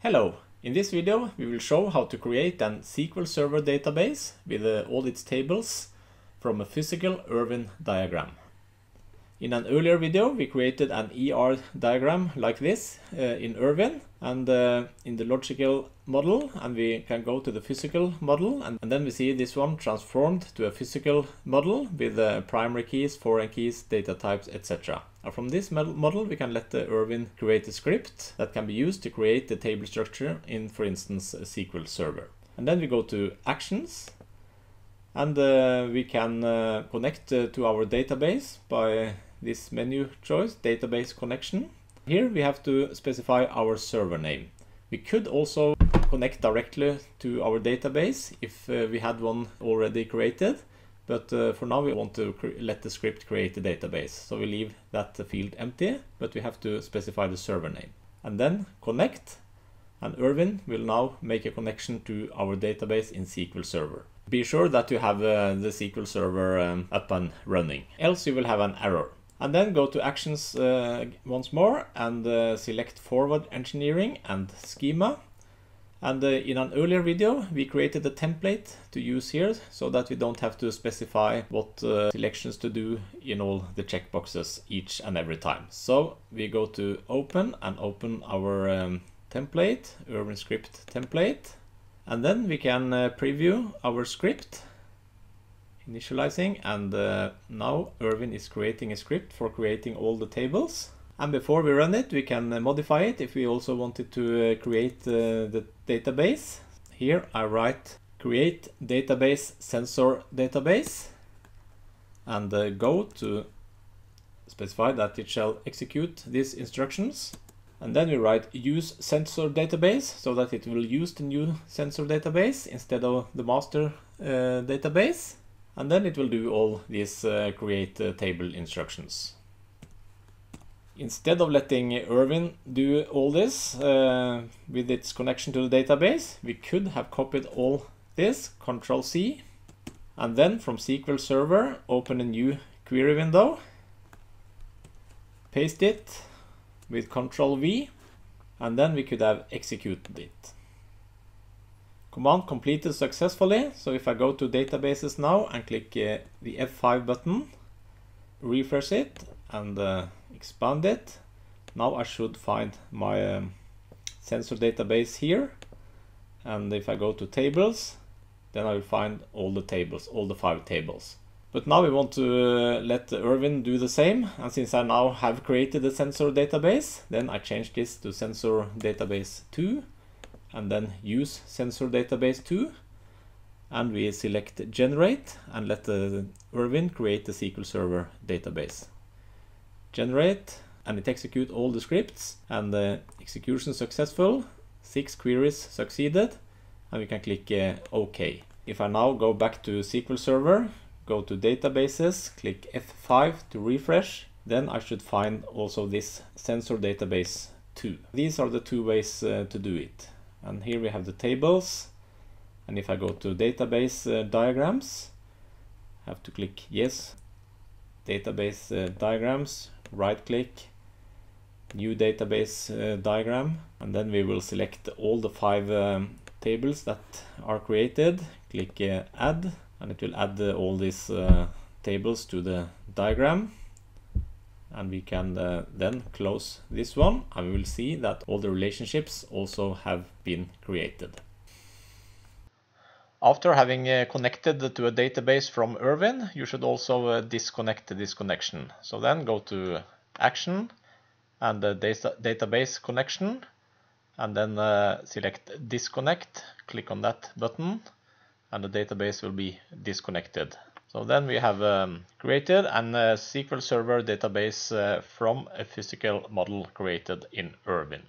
Hello, in this video we will show how to create an SQL Server database with uh, all its tables from a physical Erwin diagram. In an earlier video we created an ER diagram like this uh, in Erwin and uh, in the logical model and we can go to the physical model and, and then we see this one transformed to a physical model with uh, primary keys, foreign keys, data types, etc. And from this model we can let the Erwin create a script that can be used to create the table structure in for instance a SQL Server. And then we go to actions and uh, we can uh, connect uh, to our database by this menu choice, database connection. Here we have to specify our server name. We could also connect directly to our database if uh, we had one already created. But uh, for now we want to let the script create the database. So we leave that field empty, but we have to specify the server name. And then connect. And Erwin will now make a connection to our database in SQL Server. Be sure that you have uh, the SQL Server um, up and running, else you will have an error. And then go to actions uh, once more and uh, select forward engineering and schema. And uh, in an earlier video, we created a template to use here so that we don't have to specify what uh, selections to do in all the checkboxes each and every time. So we go to open and open our um, template, Erwin script template. And then we can uh, preview our script initializing and uh, now Erwin is creating a script for creating all the tables. And before we run it we can uh, modify it if we also wanted to uh, create uh, the database. Here I write create database sensor database and go to specify that it shall execute these instructions. And then we write use sensor database so that it will use the new sensor database instead of the master uh, database and then it will do all these uh, create uh, table instructions. Instead of letting Erwin do all this uh, with its connection to the database, we could have copied all this, Control C, and then from SQL Server, open a new query window, paste it with Control V, and then we could have executed it. Command completed successfully. So if I go to databases now and click uh, the F5 button, refresh it and uh, expand it. Now I should find my um, sensor database here. And if I go to tables, then I will find all the tables, all the five tables. But now we want to uh, let Erwin do the same. And since I now have created the sensor database, then I change this to sensor database 2 and then use sensor database 2 and we select generate and let the Erwin create the SQL Server database. Generate and it execute all the scripts and the execution successful, six queries succeeded and we can click uh, OK. If I now go back to SQL Server, go to databases, click F5 to refresh, then I should find also this sensor database 2. These are the two ways uh, to do it and here we have the tables. And if I go to database uh, diagrams have to click yes. Database uh, diagrams right click new database uh, diagram. And then we will select all the five um, tables that are created. Click uh, add. And it will add uh, all these uh, tables to the diagram and we can uh, then close this one and we will see that all the relationships also have been created. After having uh, connected to a database from Erwin, you should also uh, disconnect this connection. So then go to Action and the data database connection and then uh, select Disconnect, click on that button and the database will be disconnected. So then we have um, created an uh, SQL Server database uh, from a physical model created in Erwin.